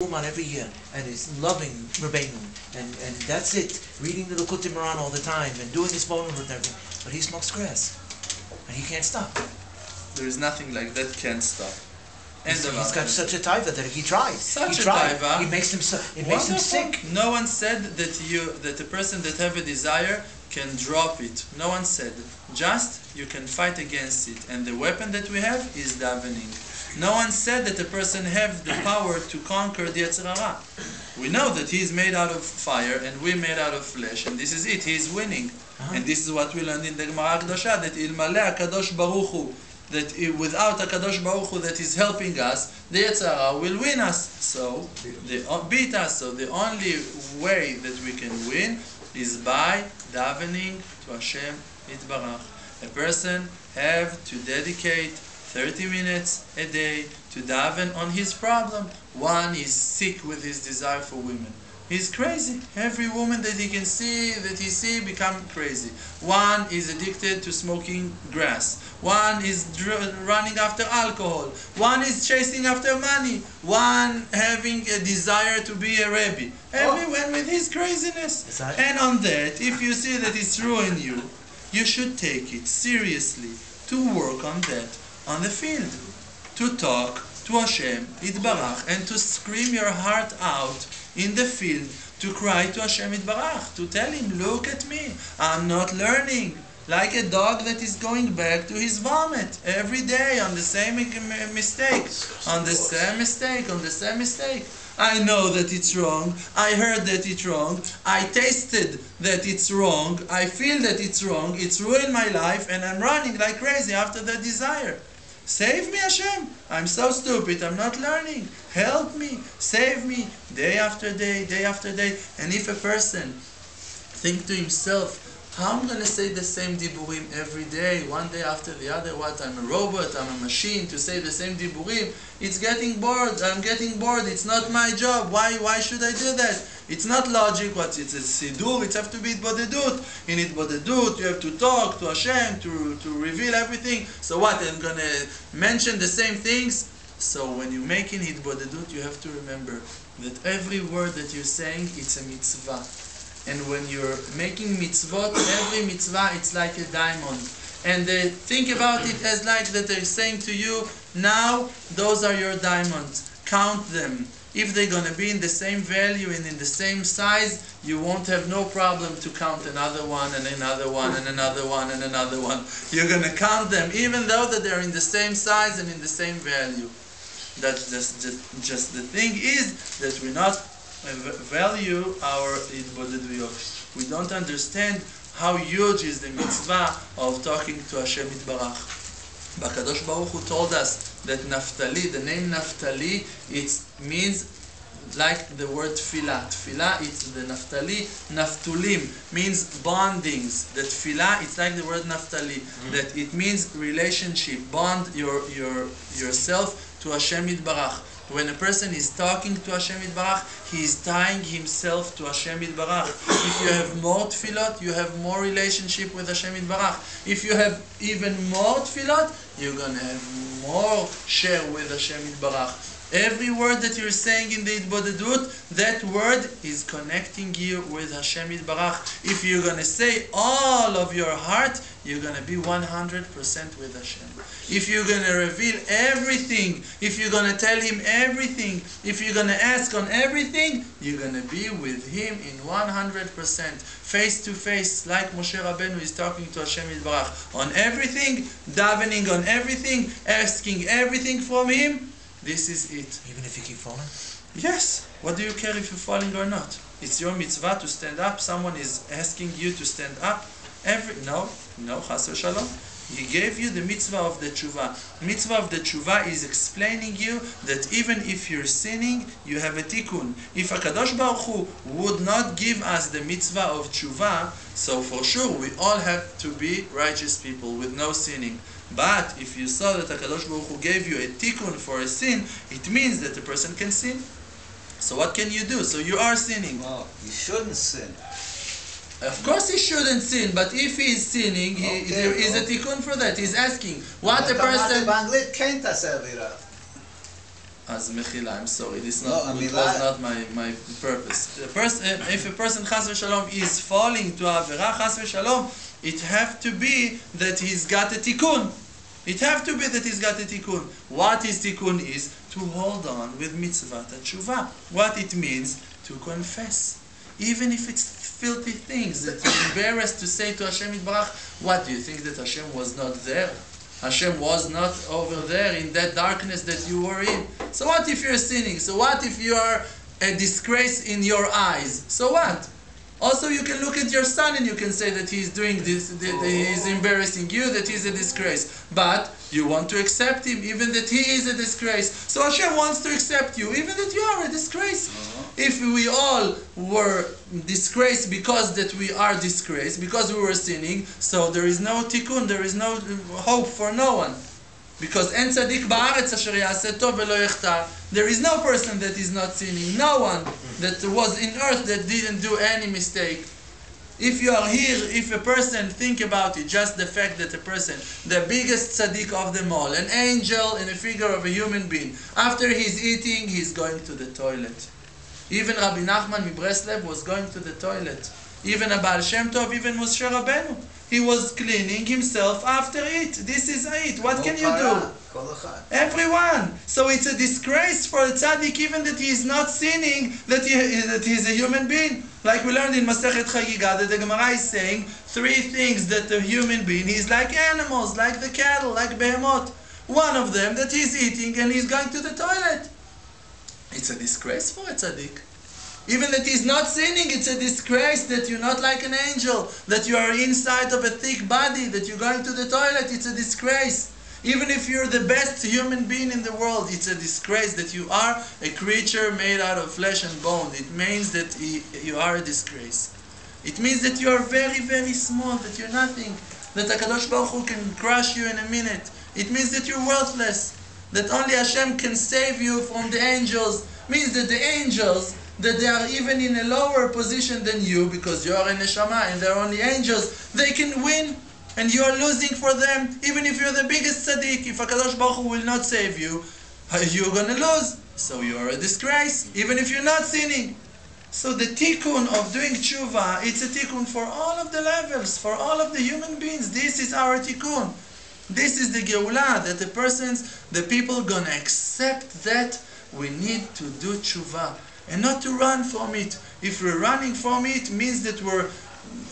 on every year and is loving Rabbeinu and, and that's it. Reading the Likutei Moharan all the time and doing his phone and everything. But he smokes grass. And he can't stop. There is nothing like that can't stop. He's, he's got such a taiva that he tries. Such he a tried. taiva. He makes him so, it makes him sick. No one said that you that a person that have a desire can drop it. No one said. Just you can fight against it. And the weapon that we have is davening. No one said that a person have the power to conquer the Yetzer Hara. We know that he is made out of fire and we made out of flesh, and this is it. He is winning. Uh-huh. And this is what we learned in the Gemara Kedosha, that ilmale HaKadosh Baruch Hu, that without HaKadosh Baruch Hu that is helping us, the Yetzer Hara will win us. So, the, uh, beat us. So the only way that we can win is by davening to Hashem Yitbarach. A person have to dedicate 30 minutes a day to daven on his problem. One is sick with his desire for women. He's crazy. Every woman that he can see, that he see, become crazy. One is addicted to smoking grass. One is dr- running after alcohol. One is chasing after money. One having a desire to be a rabbi. Everyone with his craziness. And on that, if you see that it's ruining you, you should take it seriously to work on that on the field. To talk to Hashem, Itbarach, and to scream your heart out in the field, to cry to Hashem Itbarach, to tell him, look at me, I'm not learning. Like a dog that is going back to his vomit every day on the same mistake, on the same mistake, on the same mistake. I know that it's wrong. I heard that it's wrong. I tasted that it's wrong. I feel that it's wrong. It's ruined my life, and I'm running like crazy after that desire. Save me, Hashem. I'm so stupid. I'm not learning. Help me. Save me. Day after day, day after day. And if a person think to himself, how I'm going to say the same diburim every day, one day after the other, what, I'm a robot, I'm a machine to say the same diburim, it's getting bored, I'm getting bored, it's not my job, why, why should I do that? It's not logic, what, it's a sidur, it have to be itbodedut. In itbodedut, you have to talk to Hashem, to, to reveal everything. So what, I'm going to mention the same things? So when you're making itbodedut, you have to remember that every word that you're saying, it's a mitzvah. And when you're making mitzvot, every mitzvah it's like a diamond. And they think about it as like that they're saying to you, now those are your diamonds. Count them. If they're gonna be in the same value and in the same size, you won't have no problem to count another one and another one and another one and another one. You're gonna count them, even though that they're in the same size and in the same value. That's just, just, just the thing is that we're not value our itbodeduyot. We don't understand how huge is the mitzvah of talking to Hashem Yitbarach. HaKadosh Baruch Hu told us that Naphtali, the name Naphtali, it means like the word tefillah. Tefillah, it's the Naphtali. Naftulim means bondings. The tefillah, it's like the word Naphtali. Mm-hmm. That it means relationship. Bond your, your, yourself to Hashem Yitbarach. When a person is talking to Hashem Yitbarach, he is tying himself to Hashem Yitbarach. If you have more tefillot, you have more relationship with Hashem Yitbarach. If you have even more tefillot, you're gonna have more share with Hashem Yitbarach. Every word that you're saying in the Itbodedut, that word is connecting you with Hashem Yitbarach. If you're gonna say all of your heart, you're gonna be 100% with Hashem. If you're gonna reveal everything, if you're gonna tell Him everything, if you're gonna ask on everything, you're gonna be with Him in 100%, face to face, like Moshe Rabbeinu is talking to Hashem Yitbarach. On everything, davening on everything, asking everything from Him, this is it. Even if you keep falling? Yes. What do you care if you're falling or not? It's your mitzvah to stand up. Someone is asking you to stand up. Every no, no, chas shalom. He gave you the mitzvah of the tshuva. Mitzvah of the tshuva is explaining you that even if you're sinning, you have a tikkun. If Hakadosh Baruch Hu would not give us the mitzvah of tshuva, so for sure we all have to be righteous people with no sinning. But if you saw that Hakadosh Baruch Hu gave you a tikkun for a sin, it means that the person can sin. So what can you do? So you are sinning. Well, you shouldn't sin. Of course he shouldn't sin, but if he is sinning, he, Okay, there is a okay. tikkun for that. He's asking what a אתה אמרת person. באנגלית כן תעשה אווירה. אז מחילה, I'm sorry, this not, לא, it המילה- was not my, my purpose. The pers- uh, if a person חס ושלום is falling to עבירה חס ושלום, it have to be that he's got a tikkun. It have to be that he's got a tikkun. What his tikkun is to hold on with mitzvah tshuva. What it means to confess. Even if it's filthy things that you're embarrassed to say to Hashem Yitbarach, what do you think that Hashem was not there? Hashem was not over there in that darkness that you were in. So what if you're sinning? So what if you are a disgrace in your eyes? So what? Also, you can look at your son and you can say that he's doing this, that he's embarrassing you, that he's a disgrace. But you want to accept him, even that he is a disgrace. So Hashem wants to accept you, even that you are a disgrace. If we all were disgraced because that we are disgraced, because we were sinning, so there is no tikkun, there is no hope for no one. Because אין צדיק בארץ אשר יעשה טוב ולא יחטא. There is no person that is not sinning. No one that was in earth that didn't do any mistake. If you are here, if a person, think about it, just the fact that a person, the biggest tzaddik of them all, an angel in a figure of a human being, after he's eating, he's going to the toilet. Even Rabbi Nachman Mibreslev was going to the toilet. Even Abal Shem Tov, even Moshe Rabbeinu. He was cleaning himself after it. This is it. What can you do? Everyone. So it's a disgrace for a tzaddik even that he is not sinning, that he that he's a human being. Like we learned in Masechet Chagiga, that the Gemara is saying three things that a human being is like animals, like the cattle, like behemoth. One of them that he's eating and he's going to the toilet. It's a disgrace for a tzaddik. Even that he's not sinning, it's a disgrace that you're not like an angel, that you are inside of a thick body, that you're going to the toilet, it's a disgrace. Even if you're the best human being in the world, it's a disgrace that you are a creature made out of flesh and bone. It means that you are a disgrace. It means that you are very, very small, that you're nothing, that HaKadosh Baruch Hu can crush you in a minute. It means that you're worthless, that only Hashem can save you from the angels. Means that the angels, that they are even in a lower position than you, because you are in a neshama and they're only angels, they can win. And you are losing for them, even if you're the biggest tzaddik. If HaKadosh Baruch Hu will not save you, you're gonna lose. So you are a disgrace, even if you're not sinning. So the tikkun of doing tshuva, it's a tikkun for all of the levels, for all of the human beings. This is our tikkun. This is the geulah that the persons, the people gonna accept that we need to do tshuva and not to run from it. If we're running from it, means that we're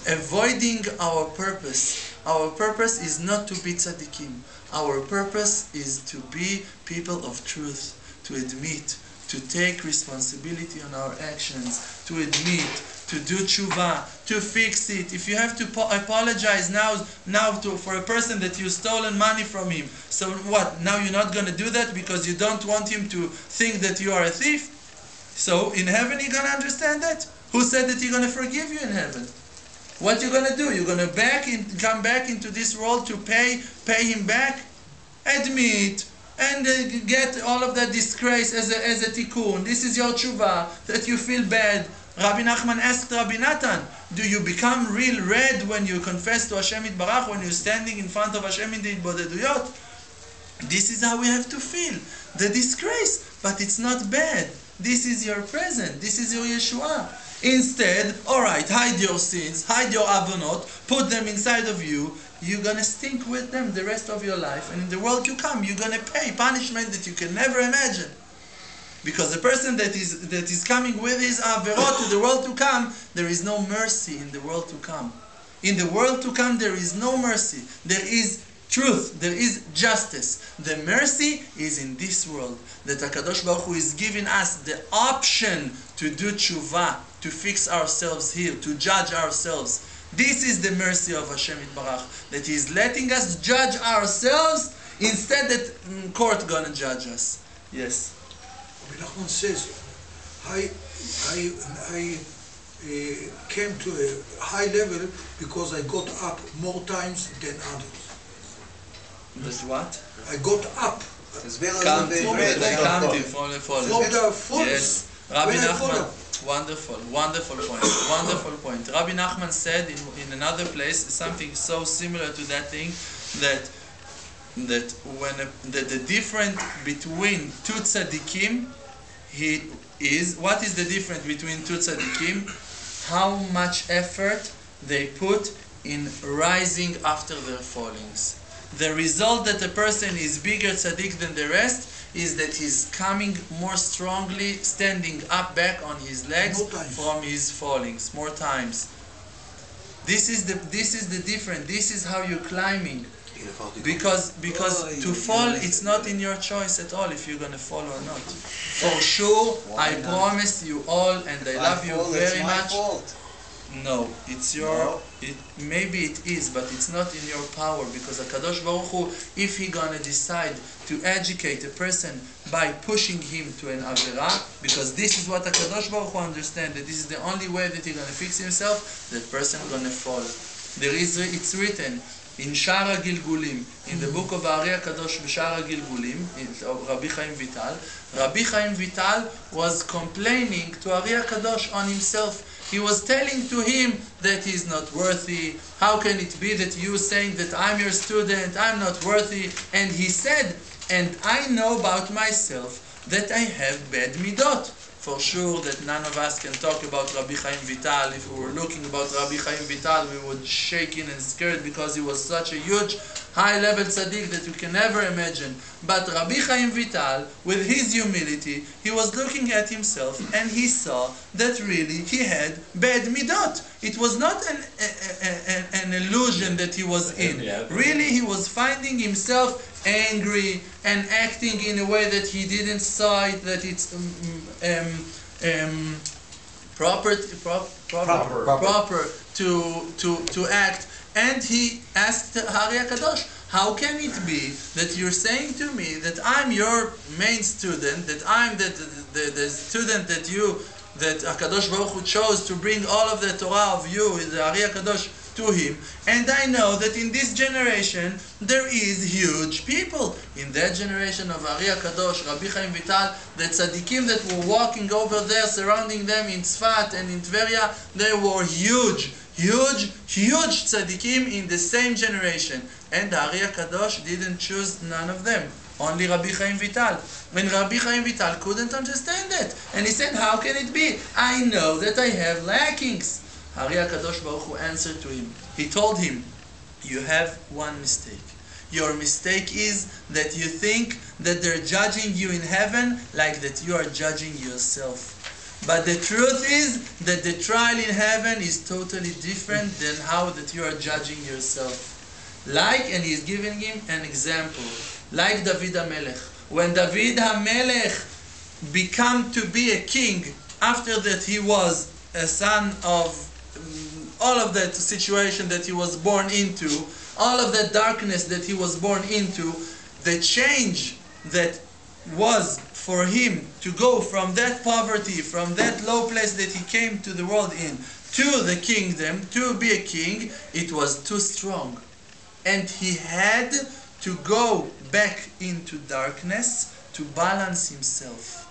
avoiding our purpose. Our purpose is not to be tzaddikim. Our purpose is to be people of truth, to admit, to take responsibility on our actions, to admit, to do tshuva, to fix it. If you have to po- apologize now, now to, for a person that you stolen money from him, so what? Now you're not going to do that because you don't want him to think that you are a thief. So in heaven you're going to understand that. Who said that you're going to forgive you in heaven? What you gonna do? You're gonna back in, come back into this world to pay pay him back? Admit and uh, get all of that disgrace as a, as a tikkun. This is your tshuva that you feel bad. Rabbi Nachman asked Rabbi Natan, do you become real red when you confess to Hashem Yitbarach, when you're standing in front of Hashem in the Itbodeduyot? This is how we have to feel. The disgrace, but it's not bad. This is your present. This is your Yeshua. Instead, alright, hide your sins, hide your avonot, put them inside of you. You're gonna stink with them the rest of your life, and in the world to come, you're gonna pay punishment that you can never imagine. Because the person that is that is coming with his averot to the world to come, there is no mercy in the world to come. In the world to come, there is no mercy. There is truth. There is justice. The mercy is in this world. That Hakadosh Baruch Hu is giving us the option to do tshuva, to fix ourselves here, to judge ourselves. This is the mercy of Hashem Yitbarach, that He is letting us judge ourselves instead that mm, court gonna judge us. Yes. Rabbi Nachman says, I, I, I uh, came to a high level because I got up more times than others. That's what? I got up. As well as from the false. Yes. Rabbi Nachman wonderful, wonderful point, wonderful point. Rabbi Nachman said in, in another place something so similar to that thing that that when a, that the difference between two tzaddikim he is what is the difference between two tzaddikim? How much effort they put in rising after their fallings. The result that a person is bigger tzaddik than the rest is that he's coming more strongly, standing up back on his legs from his fallings more times. This is the this is the difference. This is how you're climbing. Because because Oh, to fall it's not in your choice at all if you're gonna fall or not. For sure, I not? promise you all, and I love you very much. No, it's your. No? It, maybe it is, but it's not in your power because Hakadosh Baruch Hu, if he gonna decide to educate a person by pushing him to an avera, because this is what Hakadosh Baruch Hu understand that this is the only way that he gonna fix himself, that person gonna fall. There is, it's written in Shara Gilgulim, in the mm-hmm. book of Ari Kadosh B'Shara Gilgulim, in of Rabbi Chaim Vital, Rabbi Chaim Vital was complaining to Ari Kadosh on himself. He was telling to him that he's not worthy. How can it be that you saying that I'm your student, I'm not worthy? And he said, and I know about myself that I have bad midot. For sure that none of us can talk about Rabbi Chaim Vital. If we were looking about Rabbi Chaim Vital, we would shaking and scared because he was such a huge, high-level tzaddik that we can never imagine. But Rabbi Chaim Vital, with his humility, he was looking at himself and he saw that really he had bad midot. It was not an, a, a, an illusion that he was in. Really, he was finding himself angry and acting in a way that he didn't saw it, that it's um, um, um, proper, prop, proper, Proper. proper to, to, to act. And he asked Hari Kadosh, how can it be that you're saying to me that I'm your main student, that I'm the, the, the, the student that you, that Hakadosh Baruch Hu chose to bring all of the Torah of you, the Ari Kadosh, to him, and I know that in this generation there is huge people. In that generation of Ari Kadosh, Rabbi Chaim Vital, the tzaddikim that were walking over there, surrounding them in Tzfat and in Tveria, they were huge, huge, huge tzaddikim in the same generation. And the Ari Kadosh didn't choose none of them. Only Rabbi Chaim Vital. When Rabbi Chaim Vital couldn't understand it. And he said, how can it be? I know that I have lackings. Hari HaKadosh Baruch Hu answered to him. He told him, you have one mistake. Your mistake is that you think that they're judging you in heaven like that you are judging yourself. But the truth is that the trial in heaven is totally different than how that you are judging yourself. Like, and he's giving him an example, like David HaMelech. When David HaMelech became to be a king, after that he was a son of all of that situation that he was born into, all of that darkness that he was born into, the change that was for him to go from that poverty, from that low place that he came to the world in, to the kingdom, to be a king, it was too strong. And he had to go back into darkness to balance himself.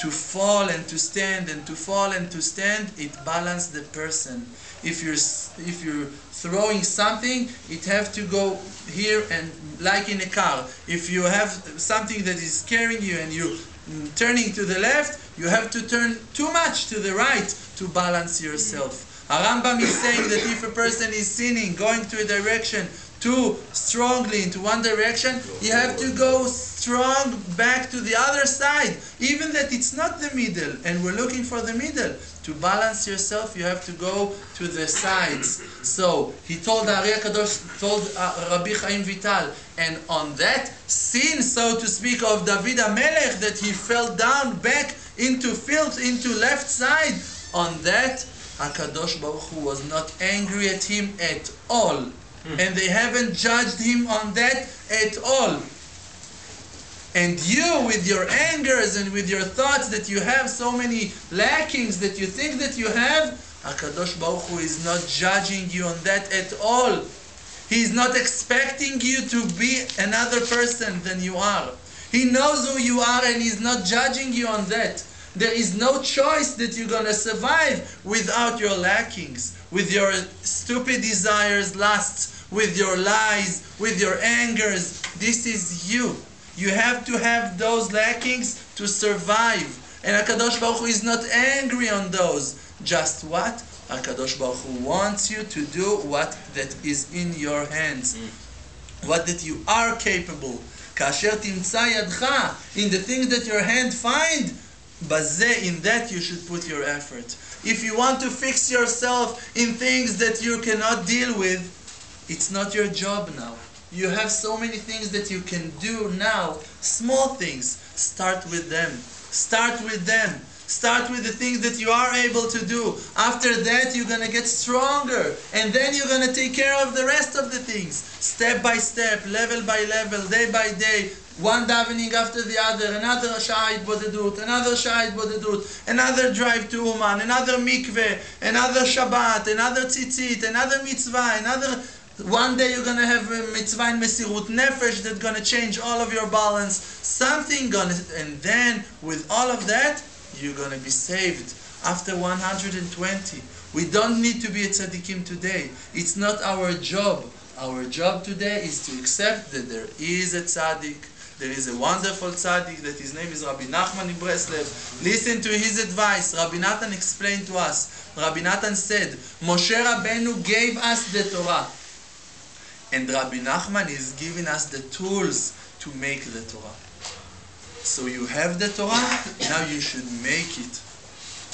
To fall and to stand and to fall and to stand, it balanced the person. If you're if you're throwing something, it have to go here and like in a car. If you have something that is scaring you and you mm, turning to the left, you have to turn too much to the right to balance yourself. A Rambam is saying that if a person is sinning, going to a direction too strongly into one direction, you have to go strong back to the other side, even that it's not the middle, and we're looking for the middle. To balance yourself, you have to go to the sides. So he told Ari Kadosh, told uh, Rabbi Chaim Vital, and on that sin, so to speak, of David HaMelech, that he fell down back into filth, into left side, on that Hakadosh Baruch Hu was not angry at him at all, and they haven't judged him on that at all. And you, with your angers and with your thoughts that you have so many lackings that you think that you have, Hakadosh Baruch Hu is not judging you on that at all. He is not expecting you to be another person than you are. He knows who you are and he's not judging you on that. There is no choice that you're gonna survive without your lackings, with your stupid desires, lusts, with your lies, with your angers. This is you. You have to have those lackings to survive. And HaKadosh Baruch Hu is not angry on those. Just what? HaKadosh Baruch Hu wants you to do what that is in your hands. What that you are capable. כאשר תמצא ידך, in the things that your hand find, בזה, in that you should put your effort. If you want to fix yourself in things that you cannot deal with, it's not your job now. You have so many things that you can do now, small things. Start with them. Start with them. Start with the things that you are able to do. After that, you're going to get stronger. And then you're going to take care of the rest of the things. Step by step, level by level, day by day. One davening after the other, another shahid bodedut, another shahid bodedut, another drive to Uman, another mikveh, another Shabbat, another tzitzit, another mitzvah, another one day you're gonna have a mitzvah in Mesirut Nefesh that's gonna change all of your balance. Something gonna, and then with all of that, you're gonna be saved after 120. We don't need to be a tzaddikim today. It's not our job. Our job today is to accept that there is a tzaddik. There is a wonderful tzaddik that his name is Rabbi Nachman Ibreslev. Listen to his advice. Rabbi Natan explained to us. Rabbi Natan said, Moshe Rabbeinu gave us the Torah. And Rabbi Nachman is giving us the tools to make the Torah. So you have the Torah, now you should make it.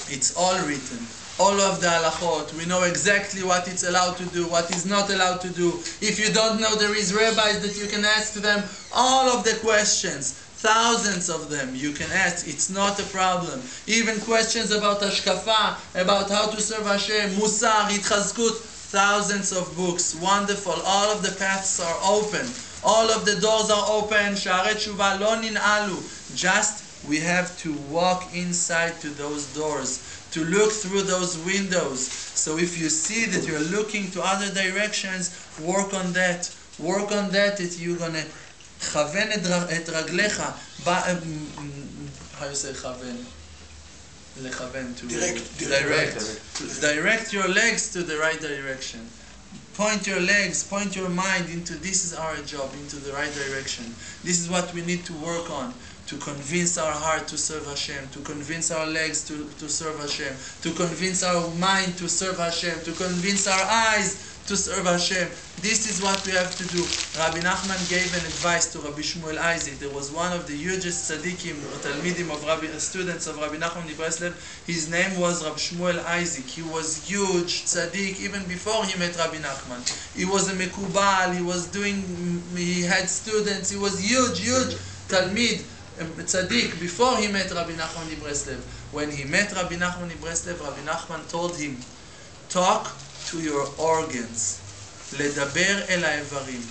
It's all written. All of the halachot. We know exactly what it's allowed to do, what is not allowed to do. If you don't know, there is rabbis that you can ask them all of the questions. Thousands of them you can ask. It's not a problem. Even questions about hashkafa, about how to serve Hashem, musar, itchazkut, thousands of books. Wonderful. All of the paths are open. All of the doors are open. Sha'arei tshuva lo nin'alu. Just we have to walk inside to those doors, to look through those windows. So if you see that you're looking to other directions, work on that. Work on that that you're gonna כוון את ר- את רגליך. ב- um, How you say כוון? לכוון to Direct, direct. direct. Direct your legs to the right direction. Point your legs, point your mind into this is our job, into the right direction. This is what we need to work on to convince our heart to serve Hashem, to convince our legs to, to serve Hashem, to convince our mind to serve Hashem, to convince our eyes to serve Hashem. This is what we have to do. Rabbi Nachman gave an advice to Rabbi Shmuel Isaac. There was one of the hugest tzaddikim, or talmidim of Rabbi, students of Rabbi Nachman of Breslev. His name was Rabbi Shmuel Isaac. He was huge tzaddik even before he met Rabbi Nachman. He was a mekubal. He was doing. He had students. He was huge, huge talmid. um, tzaddik before he met Rabbi Nachman of Breslev. When he met Rabbi Nachman of Breslev, Rabbi Nachman told him, talk to your organs. לדבר אל האיברים.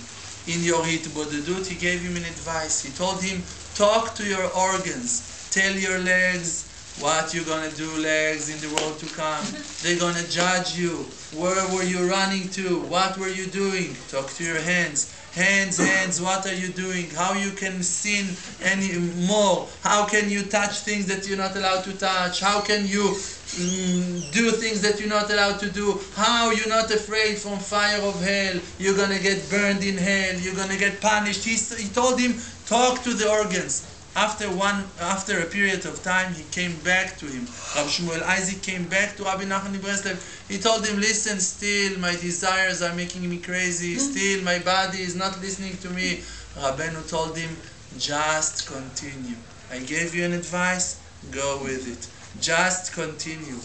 In your התבודדות, he gave him an advice. He told him, talk to your organs. Tell your legs what you're gonna do, legs, in the world to come. They're gonna judge you. Where were you running to? What were you doing? Talk to your hands. Hands, hands, what are you doing? How you can sin any more? How can you touch things that you're not allowed to touch? How can you mm, do things that you're not allowed to do? How you're not afraid from fire of hell? You're gonna get burned in hell. You're gonna get punished. He, he told him, talk to the organs. After one, after a period of time, he came back to him. Rabbi Shmuel Isaac came back to Rabbi Nachman Breslev. He told him, listen, still my desires are making me crazy. Mm-hmm. Still my body is not listening to me. Rabbeinu told him, just continue. I gave you an advice, go with it. Just continue.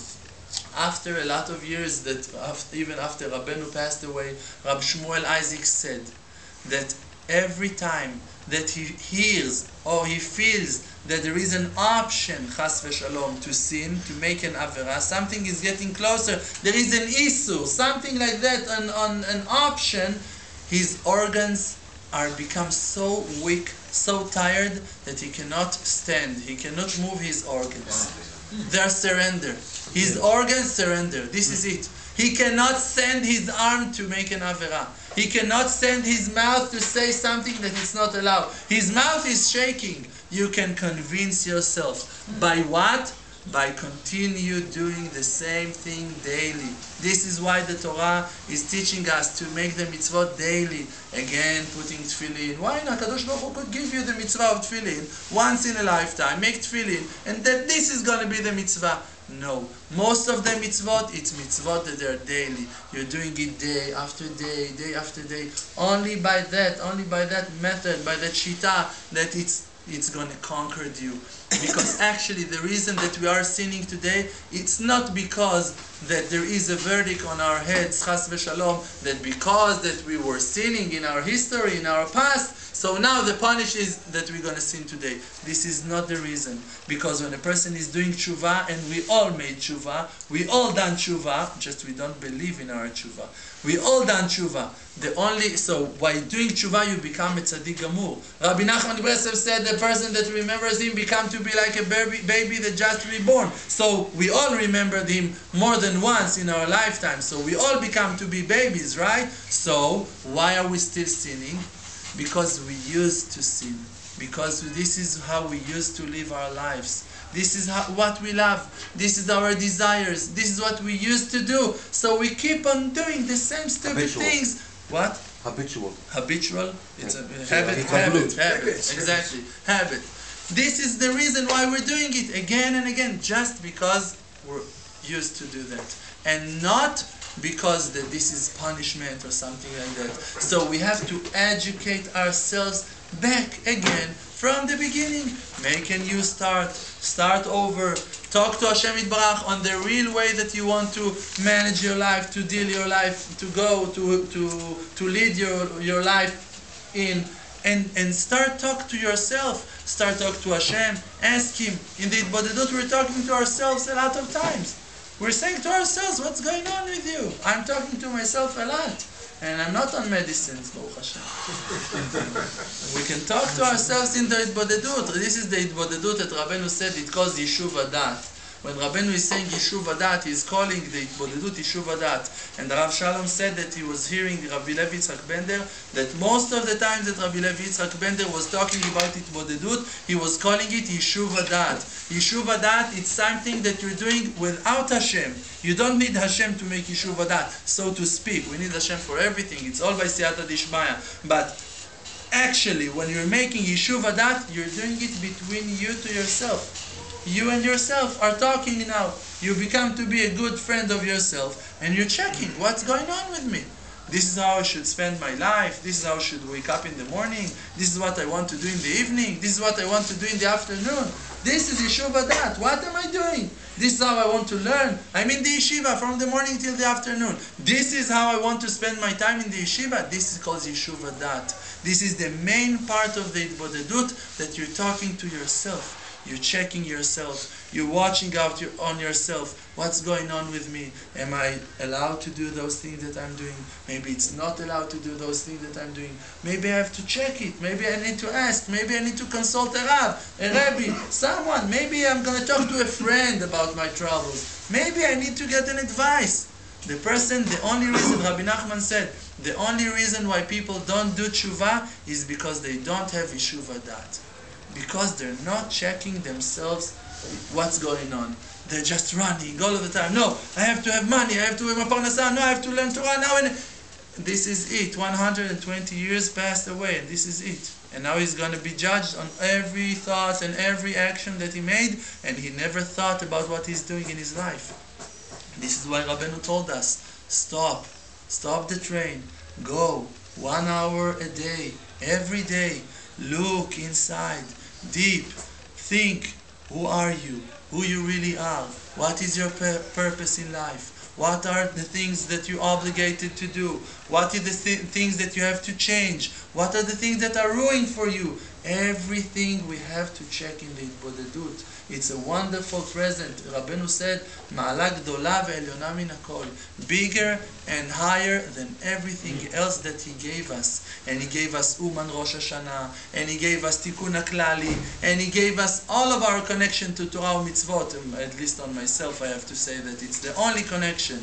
After a lot of years, that af- even after Rabbeinu passed away, Rabbi Shmuel Isaac said that every time that he hears or he feels that there is an option, chas v'shalom, to sin, to make an avera, something is getting closer, there is an issue, something like that, an, an, an option, his organs are become so weak, so tired, that he cannot stand, he cannot move his organs. They are surrender. His organs surrender. This is mm. it. He cannot send his arm to make an avera. He cannot send his mouth to say something that is not allowed. His mouth is shaking. You can convince yourself. By what? by continue doing the same thing daily. This is why the Torah is teaching us to make the mitzvot daily. Again, putting tefillin. Why not? Kadosh Baruch Hu could give you the mitzvah of tefillin once in a lifetime. Make tefillin, and that this is going to be the mitzvah. No. Most of the mitzvot, it's mitzvot that they're daily. You're doing it day after day, day after day. Only by that, only by that method, by that shita, that it's it's to conquer you. Because actually, the reason that we are sinning today, it's not because that there is a verdict on our heads, chas v'shalom, that because that we were sinning in our history, in our past, so now the punish is that we're going to sin today. This is not the reason. Because when a person is doing tshuva, and we all made tshuva, we all done tshuva, just we don't believe in our tshuva. We all done tshuva. The only so by doing tshuva you become a tzaddik gamur. Rabbi Nachman Breslev said the person that remembers him become to be like a baby, baby that just reborn. So we all remembered him more than once in our lifetime. So we all become to be babies, right? So why are we still sinning? Because we used to sin. Because this is how we used to live our lives. This is how, what we love. This is our desires. This is what we used to do. So we keep on doing the same stupid Habitual. things. What? habitual. Habitual. It's a Yeah. habit. It's Habit. habit. Habit. Habit. Exactly. Habit. This is the reason why we're doing it again and again, just because we're used to do that, and not because that this is punishment or something like that. So we have to educate ourselves back again from the beginning. Make a new start. Start over. Talk to Hashem Yitbarach on the real way that you want to manage your life, to deal your life, to go, to to to lead your your life in and and start talk to yourself start talk to Hashem ask him Indeed, but we're talking to ourselves a lot of times we're saying to ourselves what's going on with you? I'm talking to myself a lot and I'm not on medicines Baruch Hashem. We can talk to ourselves in the Bodedut this is the Bodedut that Rabbeinu said it calls Yishuv Adat when Rabbeinu is saying Yishuv Adat, he is calling the Itbodedut Yishuv Adat. And Rav Shalom said that he was hearing Rabbi Levi Yitzhak Bender, that most of the times that Rabbi Levi Yitzhak Bender was talking about Itbodedut, he was calling it Yishuv Adat. Yishuv Adat, it's something that you're doing without Hashem. You don't need Hashem to make Yishuv Adat, so to speak. We need Hashem for everything. It's all by Siyata Dishmaya. But actually, when you're making Yishuv Adat, you're doing it between you to yourself. You and yourself are talking now. You become to be a good friend of yourself and you're checking what's going on with me. This is how I should spend my life. This is how I should wake up in the morning. This is what I want to do in the evening. This is what I want to do in the afternoon. This is Yishuv Adat. What am I doing? This is how I want to learn. I'm in the yeshiva from the morning till the afternoon. This is how I want to spend my time in the yeshiva. This is called Yishuv Adat. This is the main part of the Bodedut that you're talking to yourself. You're checking yourself. You're watching out your, on yourself. What's going on with me? Am I allowed to do those things that I'm doing? Maybe it's not allowed to do those things that I'm doing. Maybe I have to check it. Maybe I need to ask. Maybe I need to consult a rab, a rabbi, someone. Maybe I'm going to talk to a friend about my troubles. Maybe I need to get an advice. The person, the only reason, Rabbi Nachman said, the only reason why people don't do tshuva is because they don't have Yishuv Adat because they're not checking themselves what's going on. They're just running all of the time. No, I have to have money. I have to have my parnasa. No, I have to learn Torah now. And this is it. 120 years passed away, and this is it. And now he's going to be judged on every thought and every action that he made, and he never thought about what he's doing in his life. This is why Rabbeinu told us, stop, stop the train, go one hour a day, every day, look inside, deep, think, who are you? Who you really are? What is your pur- purpose in life? What are the things that you're obligated to do? What are the th- things that you have to change? What are the things that are ruining for you? Everything we have to check in the Bodedut. It's a wonderful present. Rabbeinu said, bigger and higher than everything else that He gave us. And He gave us Uman Rosh Hashanah, and He gave us Tikkun HaKlali, and He gave us all of our connection to Torah mitzvot. Um, At least on myself, I have to say that it's the only connection.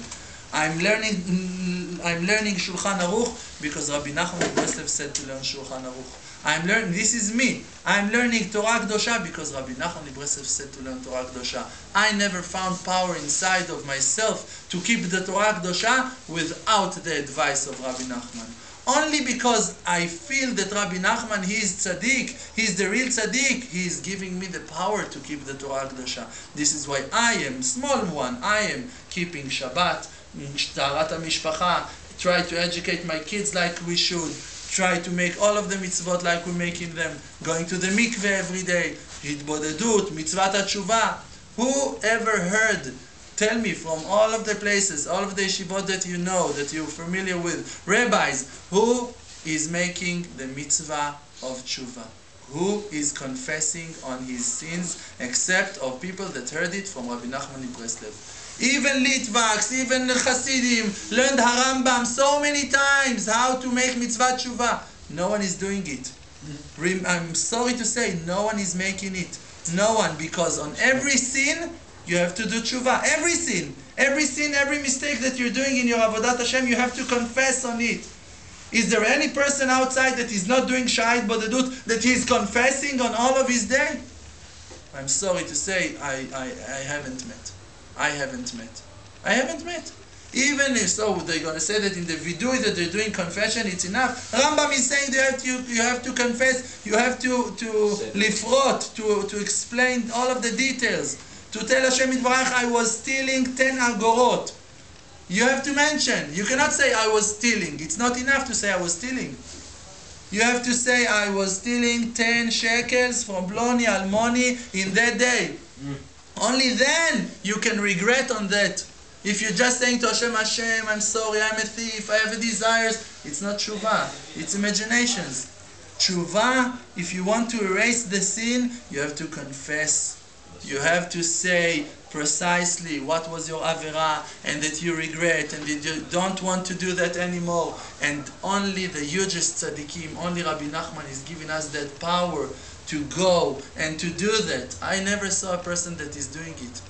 I'm learning. I'm learning Shulchan Aruch because Rabbi Nachman Breslev said to learn Shulchan Aruch. I'm learning, this is me. I'm learning Torah Kedosha because Rabbi Nachman Ibresev said to learn Torah Kedosha. I never found power inside of myself to keep the Torah Kedosha without the advice of Rabbi Nachman. Only because I feel that Rabbi Nachman, he is tzaddik, he is the real tzaddik, he is giving me the power to keep the Torah Kedosha. This is why I am, small one, I am keeping Shabbat, mm, Taharat HaMishpacha, try to educate my kids like we should, try to make all of the mitzvot like we're making them, going to the mikveh every day, התבודדות, מצוות התשובה. Who ever heard Tell me from all of the places, all of the yeshivot that you know, that you're familiar with, rabbis, who is making the mitzvah of tshuva? Who is confessing on his sins except of people that heard it from Rabbi Nachman in Breslev? Even Litvaks, even Hasidim learned Harambam so many times how to make mitzvah tshuva. No one is doing it. I'm sorry to say, no one is making it. No one, because on every sin, you have to do tshuva. Every sin, every sin, every mistake that you're doing in your avodat Hashem, you have to confess on it. Is there any person outside that is not doing sha'at hitbodedut that he is confessing on all of his day? I'm sorry to say, I, I, I haven't met. I haven't met. I haven't met. Even if so, they're going to say that in the vidui that they're doing confession, it's enough. Rambam is saying you have to, you have to confess, you have to, to lifrot, to, to explain all of the details. To tell Hashem Yitbarach, I was stealing 10 agorot. You have to mention. You cannot say I was stealing. It's not enough to say I was stealing. You have to say I was stealing 10 shekels from Ploni Almoni in that day. Mm. Only then you can regret on that. If you're just saying to Hashem, Hashem, I'm sorry, I'm a thief, I have desires, it's not tshuva, it's imaginations. Tshuva, if you want to erase the sin, you have to confess. You have to say precisely what was your avera and that you regret and that you don't want to do that anymore. And only the hugest tzaddikim, only Rabbi Nachman is giving us that power to go and to do that. I never saw a person that is doing it.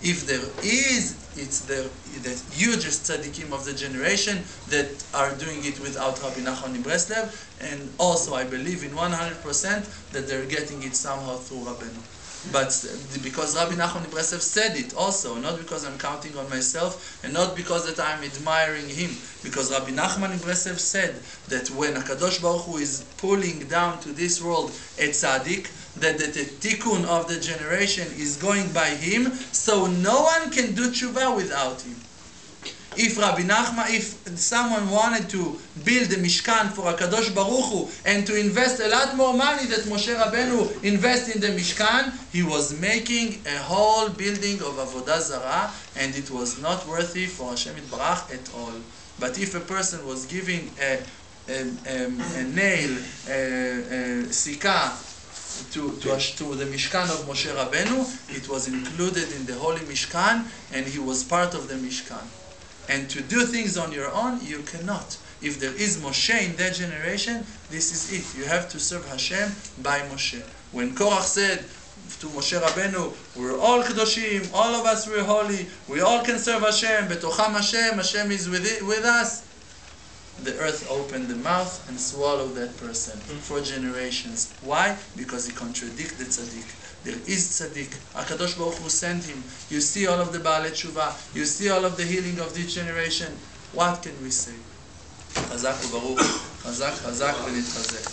If there is, it's the, the hugest tzaddikim of the generation that are doing it without Rabbi Nachman in Breslev, and also I believe in 100% that they're getting it somehow through Rabbeinu. But because Rabbi Nachman in said it also, not because I'm counting on myself, and not because that I'm admiring him, because Rabbi Nachman in said that when Hakadosh Baruch Hu is pulling down to this world a tzaddik, that the, the tikkun of the generation is going by him, so no one can do tshuva without him. If Rabbi Nachman, if someone wanted to build a Mishkan for Hakadosh Baruch Hu and to invest a lot more money that Moshe Rabbeinu invest in the Mishkan, he was making a whole building of Avodah Zarah, and it was not worthy for Hashem Yitbarach at all. But if a person was giving a, a, a, a nail, a, a sikah, to, to, to the Mishkan of Moshe Rabbeinu, it was included in the Holy Mishkan, and he was part of the Mishkan. And to do things on your own, you cannot. If there is Moshe in that generation, this is it. You have to serve Hashem by Moshe. When Korach said to Moshe Rabbeinu, we're all Kedoshim, all of us we're holy, we all can serve Hashem, Betocham Hashem, Hashem is with, it, with us. The earth opened the mouth and swallowed that person for generations. Why? Because he contradicted the tzaddik. There is tzaddik. HaKadosh Baruch Hu sent him. You see all of the Baalei Tshuva. You see all of the healing of this generation. What can we say? חזק וברוך, חזק חזק ונתחזק.